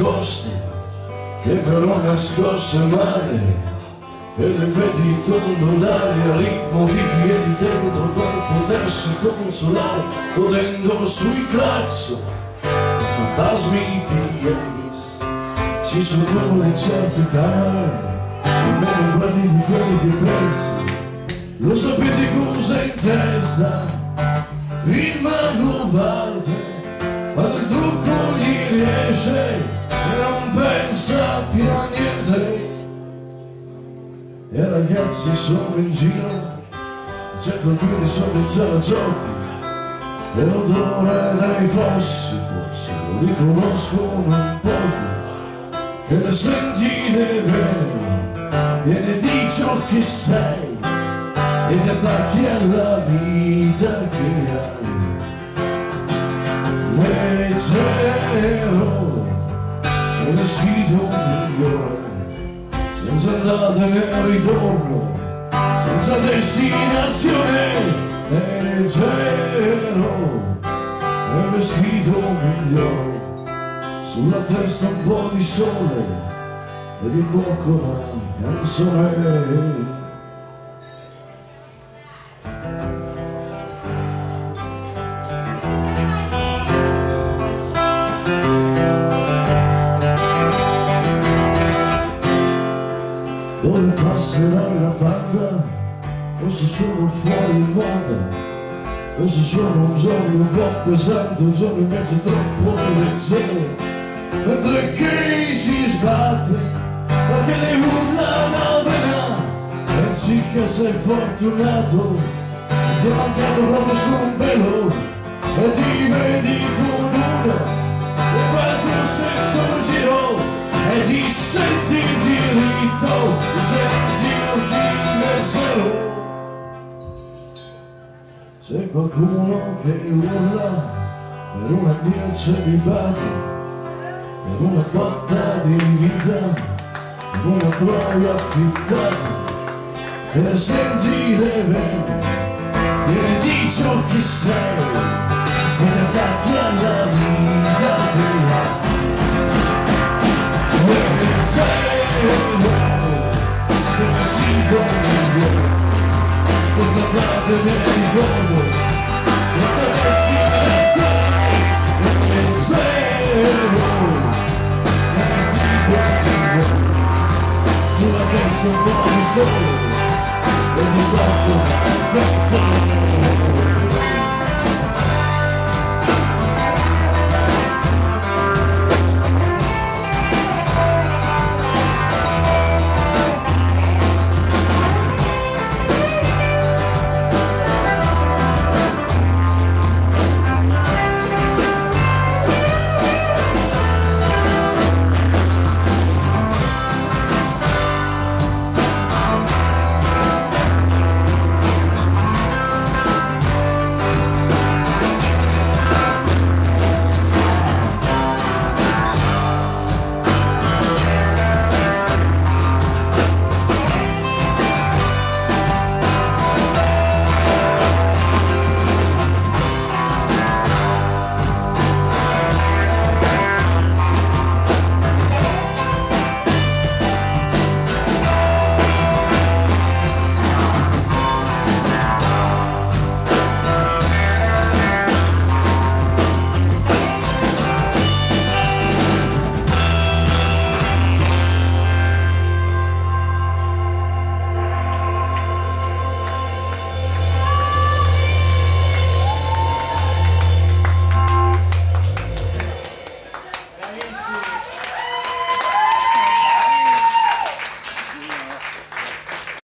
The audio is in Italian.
e però nascoste male e le vedi dondolare a ritmo di dentro per potersi consolare godendo sui clacson fantasmi di Elvis. Ci sono le certe camere almeno quelli di quelli che pensi. Lo sapete cosa in testa? Il mago Walter ma del trucco gli riesce e non pensa più a niente. E ragazzi sono in giro c'è qualcuno sopra il sala giochi. E l'odore dei fossi forse lo riconoscono un poco. E le senti le vene viene di ciò che sei e ti attacchi alla vita senza andata né ritorno senza destinazione è leggero è vestito migliore. Sulla testa un po' di sole ed in bocca una canzone dove passerà la banda questo sono fuori moda questo sono un giorno un po' pesante un giorno invece troppo leggero mentre chi si sbatte perché le urla una vena e cicca sei fortunato ti è mancato proprio su un pelo e ti vedi con c'è qualcuno che urla per un addio celibato per una botta di vita per una troia affittata e senti le vene e di ciò che sei e ti attacchi alla vita che hai come date né ritorno senza destinazione è zero come si dorme sulla testa un po' di sole e di corpo canzone